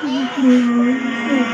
嗯嗯